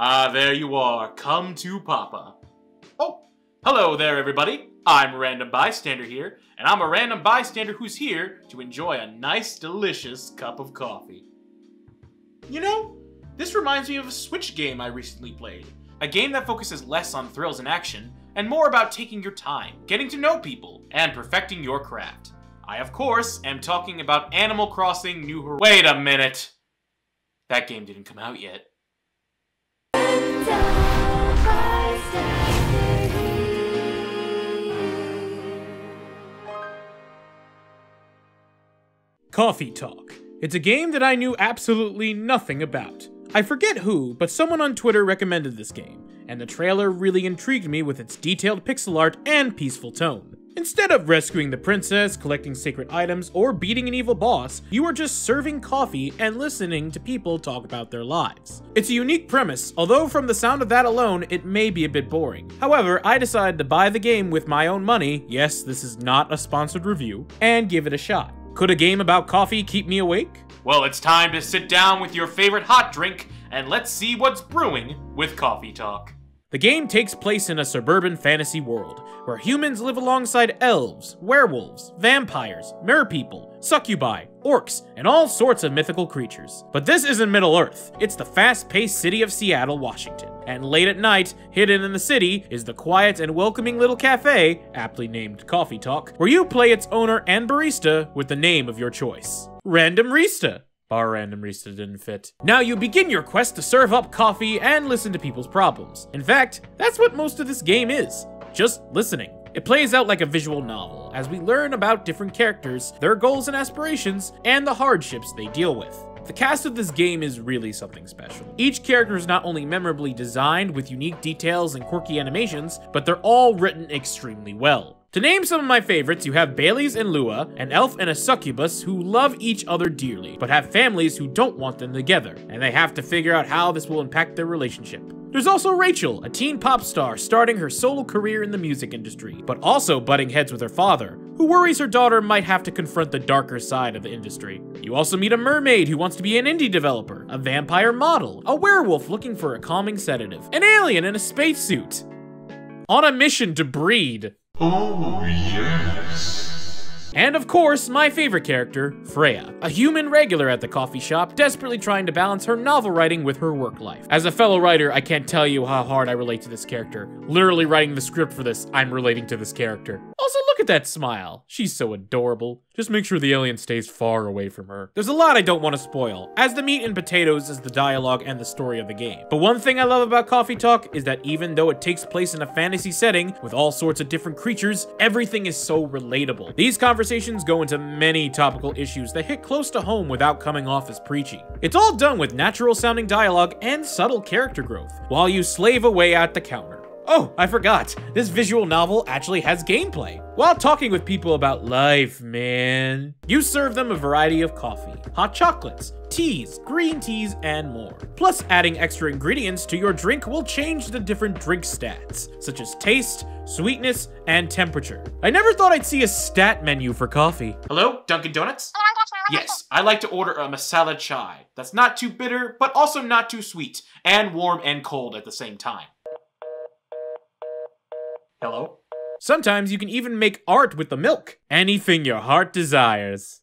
Ah, there you are. Come to Papa. Oh, hello there, everybody. I'm a random bystander here, and I'm a random bystander who's here to enjoy a nice, delicious cup of coffee. You know, this reminds me of a Switch game I recently played. A game that focuses less on thrills and action, and more about taking your time, getting to know people, and perfecting your craft. I, of course, am talking about Animal Crossing New Horizons. Wait a minute! That game didn't come out yet. Coffee Talk. It's a game that I knew absolutely nothing about. I forget who, but someone on Twitter recommended this game, and the trailer really intrigued me with its detailed pixel art and peaceful tone. Instead of rescuing the princess, collecting sacred items, or beating an evil boss, you are just serving coffee and listening to people talk about their lives. It's a unique premise, although from the sound of that alone, it may be a bit boring. However, I decided to buy the game with my own money, yes, this is not a sponsored review, and give it a shot. Could a game about coffee keep me awake? Well, it's time to sit down with your favorite hot drink and let's see what's brewing with Coffee Talk. The game takes place in a suburban fantasy world, where humans live alongside elves, werewolves, vampires, merpeople, succubi, orcs, and all sorts of mythical creatures. But this isn't Middle-earth, it's the fast-paced city of Seattle, Washington. And late at night, hidden in the city, is the quiet and welcoming little cafe, aptly named Coffee Talk, where you play its owner and barista with the name of your choice. Random Rista. Bar random Rista didn't fit. Now you begin your quest to serve up coffee and listen to people's problems. In fact, that's what most of this game is. Just listening. It plays out like a visual novel, as we learn about different characters, their goals and aspirations, and the hardships they deal with. The cast of this game is really something special. Each character is not only memorably designed with unique details and quirky animations, but they're all written extremely well. To name some of my favorites, you have Baileys and Lua, an elf and a succubus who love each other dearly, but have families who don't want them together, and they have to figure out how this will impact their relationship. There's also Rachel, a teen pop star starting her solo career in the music industry, but also butting heads with her father, who worries her daughter might have to confront the darker side of the industry. You also meet a mermaid who wants to be an indie developer, a vampire model, a werewolf looking for a calming sedative, an alien in a spacesuit, on a mission to breed. Oh, yes. And of course, my favorite character, Freya, a human regular at the coffee shop, desperately trying to balance her novel writing with her work life. As a fellow writer, I can't tell you how hard I relate to this character. Literally writing the script for this, I'm relating to this character. Also, look at that smile. She's so adorable. Just make sure the alien stays far away from her. There's a lot I don't want to spoil, as the meat and potatoes is the dialogue and the story of the game. But one thing I love about Coffee Talk is that even though it takes place in a fantasy setting with all sorts of different creatures, everything is so relatable. These conversations go into many topical issues that hit close to home without coming off as preachy. It's all done with natural sounding dialogue and subtle character growth, while you slave away at the counter. Oh, I forgot. This visual novel actually has gameplay. While talking with people about life, man, you serve them a variety of coffee, hot chocolates, teas, green teas, and more. Plus, adding extra ingredients to your drink will change the different drink stats, such as taste, sweetness, and temperature. I never thought I'd see a stat menu for coffee. Hello, Dunkin' Donuts? Yes, I like to order a masala chai. That's not too bitter, but also not too sweet, and warm and cold at the same time. Hello? Sometimes you can even make art with the milk. Anything your heart desires.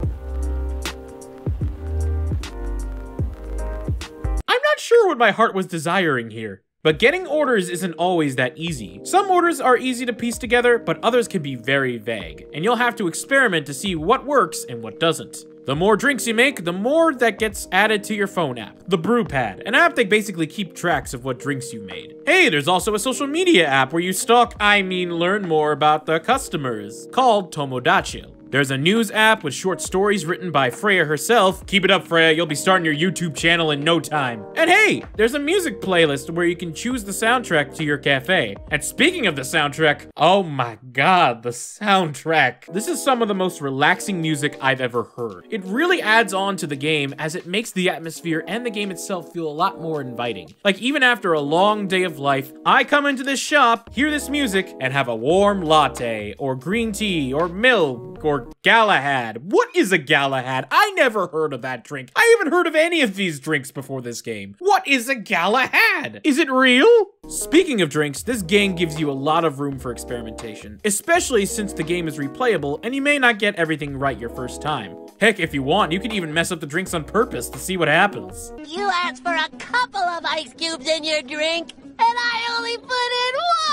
I'm not sure what my heart was desiring here. But getting orders isn't always that easy. Some orders are easy to piece together, but others can be very vague, and you'll have to experiment to see what works and what doesn't. The more drinks you make, the more that gets added to your phone app. The Brewpad, an app that basically keep tracks of what drinks you made. Hey, there's also a social media app where you stalk, I mean learn more about the customers, called Tomodachi. There's a news app with short stories written by Freya herself. Keep it up, Freya, you'll be starting your YouTube channel in no time. And hey, there's a music playlist where you can choose the soundtrack to your cafe. And speaking of the soundtrack, oh my god, the soundtrack. This is some of the most relaxing music I've ever heard. It really adds on to the game as it makes the atmosphere and the game itself feel a lot more inviting. Like even after a long day of life, I come into this shop, hear this music, and have a warm latte, or green tea, or milk, or or Galahad. What is a Galahad? I never heard of that drink. I haven't heard of any of these drinks before this game. What is a Galahad? Is it real? Speaking of drinks, this game gives you a lot of room for experimentation, especially since the game is replayable and you may not get everything right your first time. Heck, if you want, you can even mess up the drinks on purpose to see what happens. You asked for a couple of ice cubes in your drink, and I only put in one!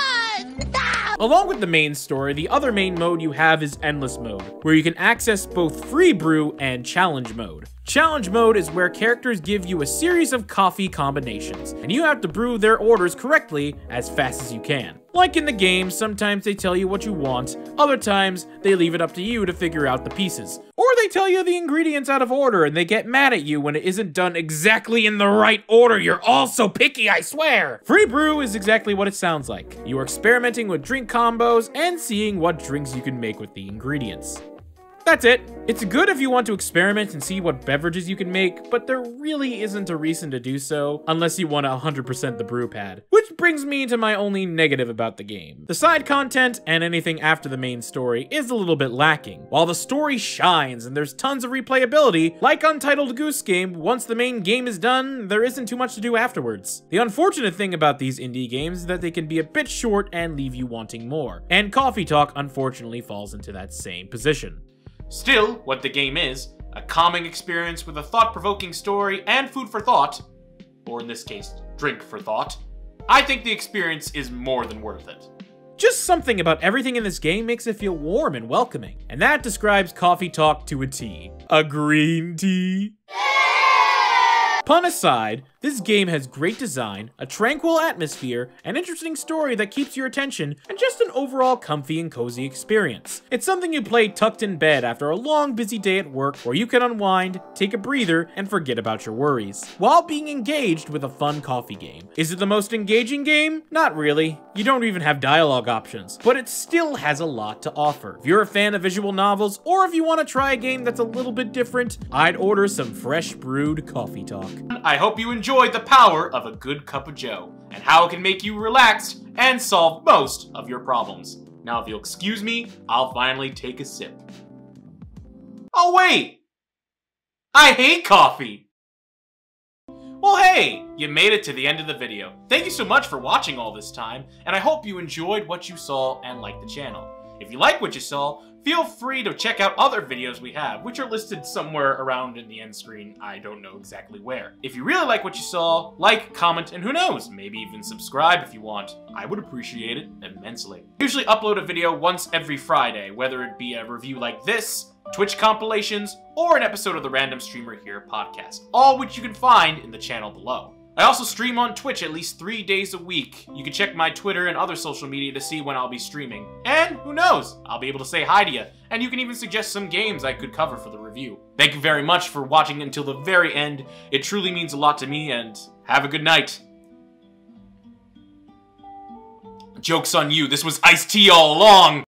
Along with the main story, the other main mode you have is Endless Mode, where you can access both Free Brew and Challenge Mode. Challenge mode is where characters give you a series of coffee combinations, and you have to brew their orders correctly as fast as you can. Like in the game, sometimes they tell you what you want, other times they leave it up to you to figure out the pieces. Or they tell you the ingredients out of order and they get mad at you when it isn't done exactly in the right order. You're all so picky, I swear! Free brew is exactly what it sounds like. You are experimenting with drink combos and seeing what drinks you can make with the ingredients. That's it. It's good if you want to experiment and see what beverages you can make, but there really isn't a reason to do so unless you want to 100% the brew pad. Which brings me to my only negative about the game. The side content and anything after the main story is a little bit lacking. While the story shines and there's tons of replayability, like Untitled Goose Game, once the main game is done, there isn't too much to do afterwards. The unfortunate thing about these indie games is that they can be a bit short and leave you wanting more. And Coffee Talk unfortunately falls into that same position. Still, what the game is, a calming experience with a thought-provoking story and food for thought, or in this case, drink for thought, I think the experience is more than worth it. Just something about everything in this game makes it feel warm and welcoming, and that describes Coffee Talk to a T. A green tea? Pun aside, this game has great design, a tranquil atmosphere, an interesting story that keeps your attention, and just an overall comfy and cozy experience. It's something you play tucked in bed after a long busy day at work where you can unwind, take a breather, and forget about your worries, while being engaged with a fun coffee game. Is it the most engaging game? Not really. You don't even have dialogue options, but it still has a lot to offer. If you're a fan of visual novels, or if you want to try a game that's a little bit different, I'd order some fresh brewed coffee talk. I hope you enjoyed the power of a good cup of joe, and how it can make you relaxed and solve most of your problems. Now if you'll excuse me, I'll finally take a sip. Oh wait! I hate coffee! Well hey, you made it to the end of the video. Thank you so much for watching all this time, and I hope you enjoyed what you saw and liked the channel. If you like what you saw, feel free to check out other videos we have, which are listed somewhere around in the end screen, I don't know exactly where. If you really like what you saw, like, comment, and who knows, maybe even subscribe if you want. I would appreciate it immensely. I usually upload a video once every Friday, whether it be a review like this, Twitch compilations, or an episode of the Random Streamer Here podcast, all which you can find in the channel below. I also stream on Twitch at least three days a week. You can check my Twitter and other social media to see when I'll be streaming. And who knows, I'll be able to say hi to you. And you can even suggest some games I could cover for the review. Thank you very much for watching until the very end. It truly means a lot to me, and have a good night. Joke's on you, this was Ice-T all along!